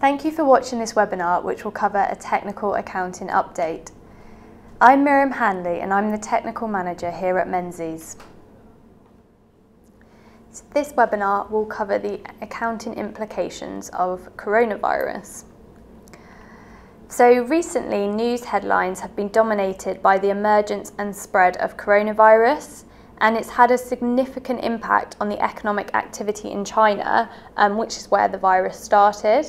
Thank you for watching this webinar which will cover a technical accounting update. I'm Miriam Hanley and I'm the Technical Manager here at Menzies. So this webinar will cover the accounting implications of coronavirus. So recently news headlines have been dominated by the emergence and spread of coronavirus and it's had a significant impact on the economic activity in China, um, which is where the virus started.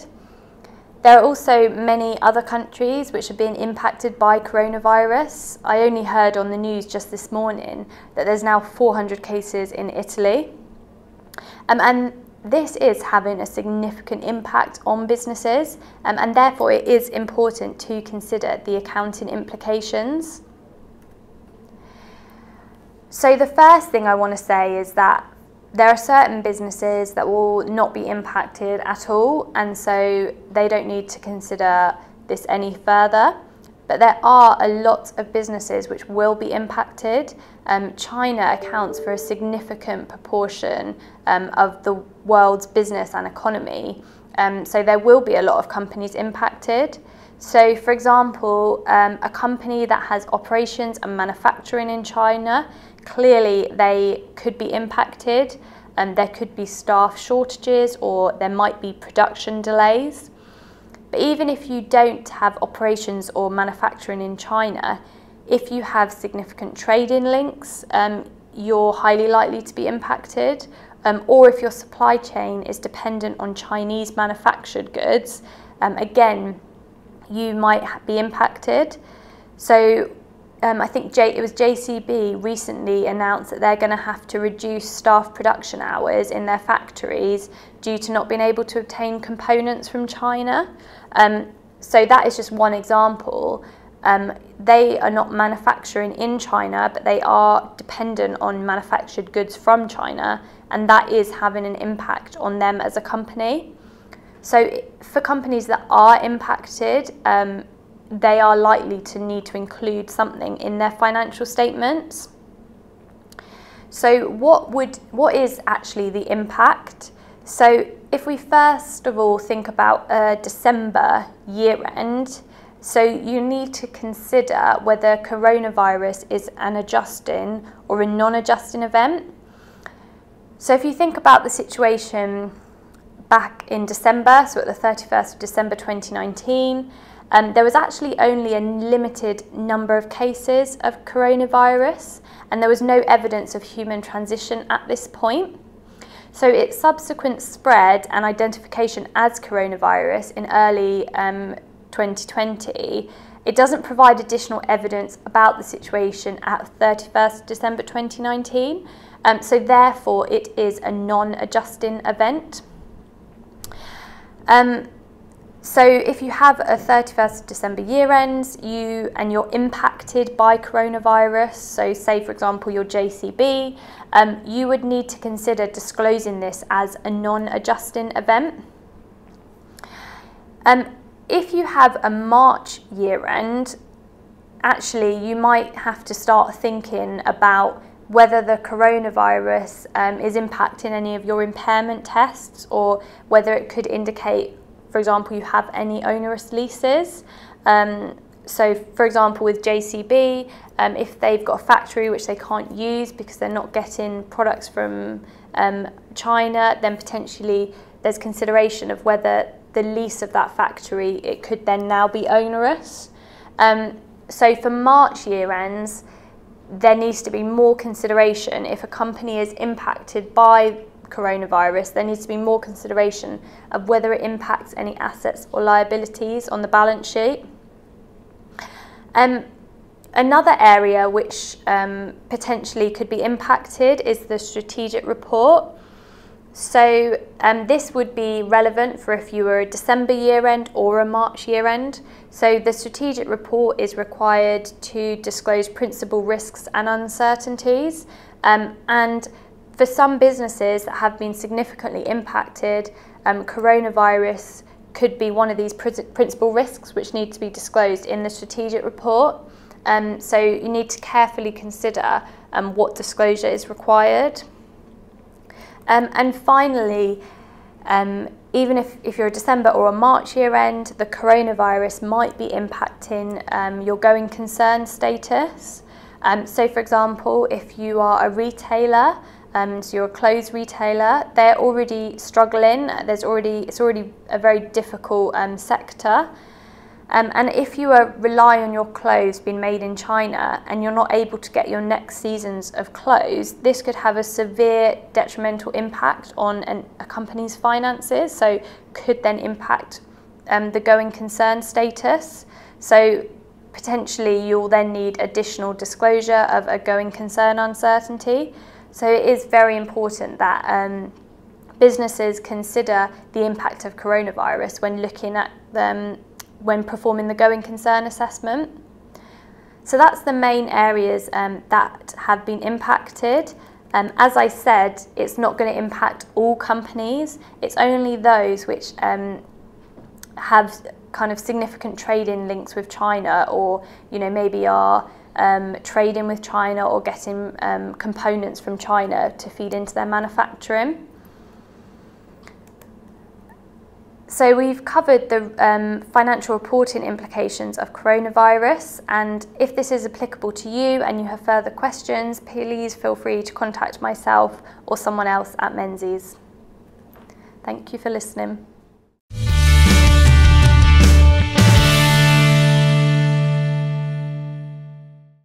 There are also many other countries which are being impacted by coronavirus. I only heard on the news just this morning that there's now 400 cases in Italy. Um, and this is having a significant impact on businesses um, and therefore it is important to consider the accounting implications. So the first thing I want to say is that there are certain businesses that will not be impacted at all, and so they don't need to consider this any further. But there are a lot of businesses which will be impacted. Um, China accounts for a significant proportion um, of the world's business and economy, um, so there will be a lot of companies impacted. So, for example, um, a company that has operations and manufacturing in China clearly they could be impacted and there could be staff shortages or there might be production delays. But even if you don't have operations or manufacturing in China, if you have significant trading links, um, you're highly likely to be impacted. Um, or if your supply chain is dependent on Chinese manufactured goods, um, again, you might be impacted. So um, I think J, it was JCB recently announced that they're going to have to reduce staff production hours in their factories due to not being able to obtain components from China. Um, so that is just one example. Um, they are not manufacturing in China, but they are dependent on manufactured goods from China, and that is having an impact on them as a company. So for companies that are impacted, um, they are likely to need to include something in their financial statements. So what would what is actually the impact? So if we first of all think about a December year end, so you need to consider whether coronavirus is an adjusting or a non-adjusting event. So if you think about the situation back in December, so at the 31st of December 2019, um, there was actually only a limited number of cases of coronavirus and there was no evidence of human transition at this point. So its subsequent spread and identification as coronavirus in early um, 2020, it doesn't provide additional evidence about the situation at 31st December 2019. Um, so therefore it is a non-adjusting event. Um, so if you have a 31st December year end, you and you're impacted by coronavirus, so say for example your JCB, um, you would need to consider disclosing this as a non-adjusting event. Um, if you have a March year end, actually you might have to start thinking about whether the coronavirus um, is impacting any of your impairment tests or whether it could indicate for example, you have any onerous leases. Um, so, for example, with JCB, um, if they've got a factory which they can't use because they're not getting products from um, China, then potentially there's consideration of whether the lease of that factory it could then now be onerous. Um, so, for March year ends, there needs to be more consideration if a company is impacted by coronavirus, there needs to be more consideration of whether it impacts any assets or liabilities on the balance sheet. Um, another area which um, potentially could be impacted is the strategic report. So um, this would be relevant for if you were a December year end or a March year end. So the strategic report is required to disclose principal risks and uncertainties um, and for some businesses that have been significantly impacted, um, coronavirus could be one of these principal risks which need to be disclosed in the strategic report. Um, so you need to carefully consider um, what disclosure is required. Um, and finally, Um, even if, if you're a December or a March year end, the coronavirus might be impacting um, your going concern status. Um, so, for example, if you are a retailer, um, so you're a clothes retailer, they're already struggling. There's already it's already a very difficult um, sector. Um, and if you are, rely on your clothes being made in China and you're not able to get your next seasons of clothes, this could have a severe detrimental impact on an, a company's finances. So could then impact um, the going concern status. So potentially you'll then need additional disclosure of a going concern uncertainty. So it is very important that um, businesses consider the impact of coronavirus when looking at them when performing the going concern assessment. So that's the main areas um, that have been impacted. Um, as I said, it's not going to impact all companies. It's only those which um, have kind of significant trading links with China or, you know, maybe are um, trading with China or getting um, components from China to feed into their manufacturing. So we've covered the um, financial reporting implications of coronavirus and if this is applicable to you and you have further questions, please feel free to contact myself or someone else at Menzies. Thank you for listening.